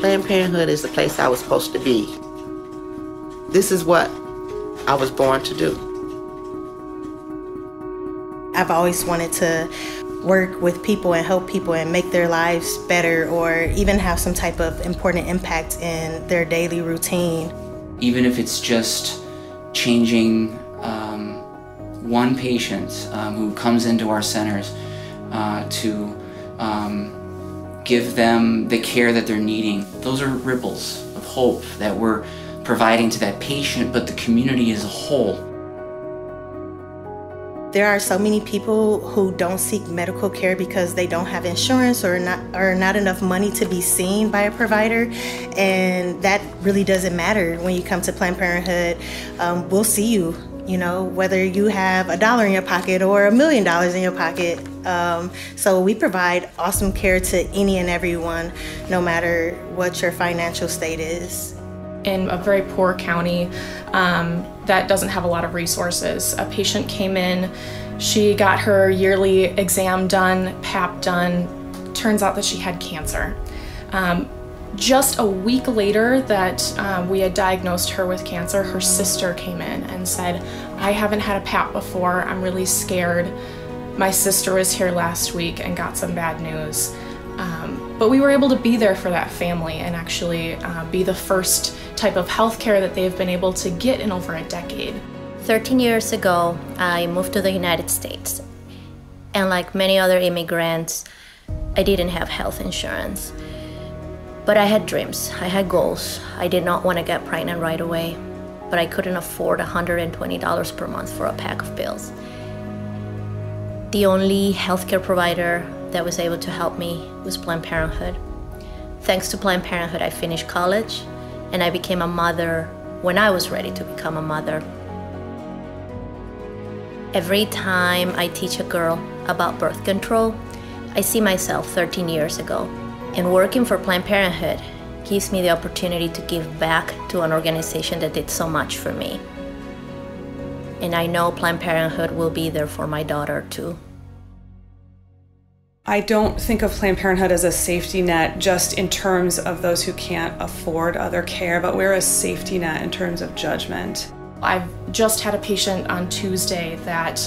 Planned Parenthood is the place I was supposed to be. This is what I was born to do. I've always wanted to work with people and help people and make their lives better or even have some type of important impact in their daily routine. Even if it's just changing um, one patient um, who comes into our centers uh, to um, give them the care that they're needing, those are ripples of hope that we're providing to that patient, but the community as a whole. There are so many people who don't seek medical care because they don't have insurance or not or not enough money to be seen by a provider, and that really doesn't matter when you come to Planned Parenthood. Um, we'll see you. You know, whether you have a dollar in your pocket or a million dollars in your pocket. Um, so we provide awesome care to any and everyone, no matter what your financial state is in a very poor county um, that doesn't have a lot of resources. A patient came in, she got her yearly exam done, PAP done. Turns out that she had cancer. Um, just a week later that um, we had diagnosed her with cancer, her sister came in and said, I haven't had a PAP before, I'm really scared. My sister was here last week and got some bad news. Um, but we were able to be there for that family and actually uh, be the first type of health care that they've been able to get in over a decade. 13 years ago, I moved to the United States. And like many other immigrants, I didn't have health insurance. But I had dreams, I had goals. I did not want to get pregnant right away, but I couldn't afford $120 per month for a pack of pills. The only healthcare provider that was able to help me was Planned Parenthood. Thanks to Planned Parenthood, I finished college and I became a mother when I was ready to become a mother. Every time I teach a girl about birth control, I see myself 13 years ago. And working for Planned Parenthood gives me the opportunity to give back to an organization that did so much for me. And I know Planned Parenthood will be there for my daughter too. I don't think of Planned Parenthood as a safety net just in terms of those who can't afford other care, but we're a safety net in terms of judgment. I've just had a patient on Tuesday that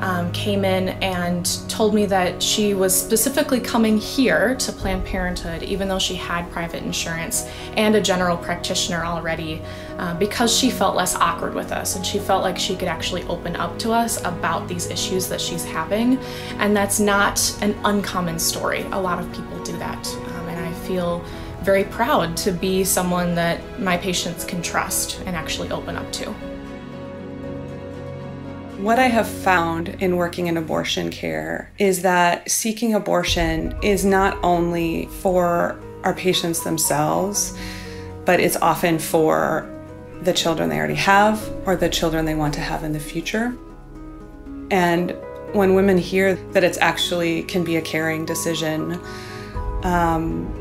um, came in and told me that she was specifically coming here to Planned Parenthood, even though she had private insurance and a general practitioner already, uh, because she felt less awkward with us and she felt like she could actually open up to us about these issues that she's having. And that's not an uncommon story. A lot of people do that. Um, and I feel very proud to be someone that my patients can trust and actually open up to. What I have found in working in abortion care is that seeking abortion is not only for our patients themselves, but it's often for the children they already have or the children they want to have in the future. And when women hear that it's actually can be a caring decision, um,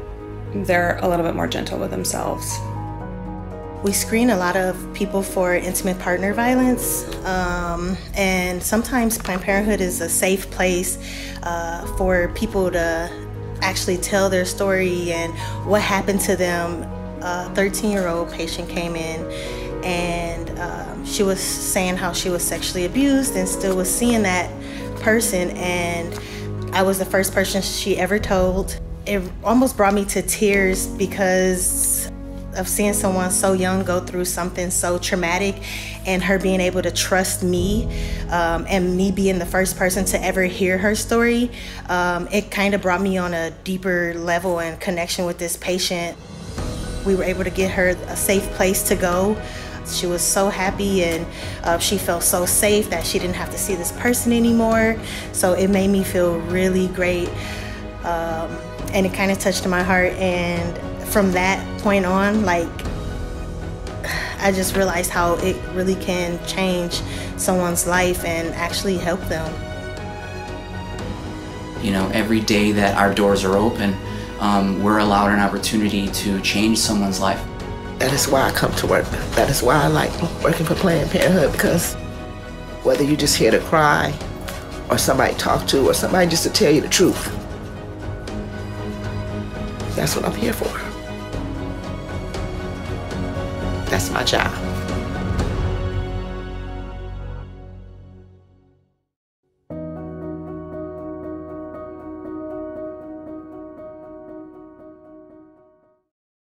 they're a little bit more gentle with themselves. We screen a lot of people for intimate partner violence, um, and sometimes Planned Parenthood is a safe place uh, for people to actually tell their story and what happened to them. A 13 year old patient came in and um, she was saying how she was sexually abused and still was seeing that person, and I was the first person she ever told. It almost brought me to tears because of seeing someone so young go through something so traumatic and her being able to trust me um, and me being the first person to ever hear her story, um, it kind of brought me on a deeper level and connection with this patient. We were able to get her a safe place to go. She was so happy and uh, she felt so safe that she didn't have to see this person anymore. So it made me feel really great. Um, and it kind of touched my heart. And from that point on, like, I just realized how it really can change someone's life and actually help them. You know, every day that our doors are open, um, we're allowed an opportunity to change someone's life. That is why I come to work. That is why I like working for Planned Parenthood because whether you're just here to cry or somebody to talk to or somebody just to tell you the truth, that's what I'm here for. That's my job.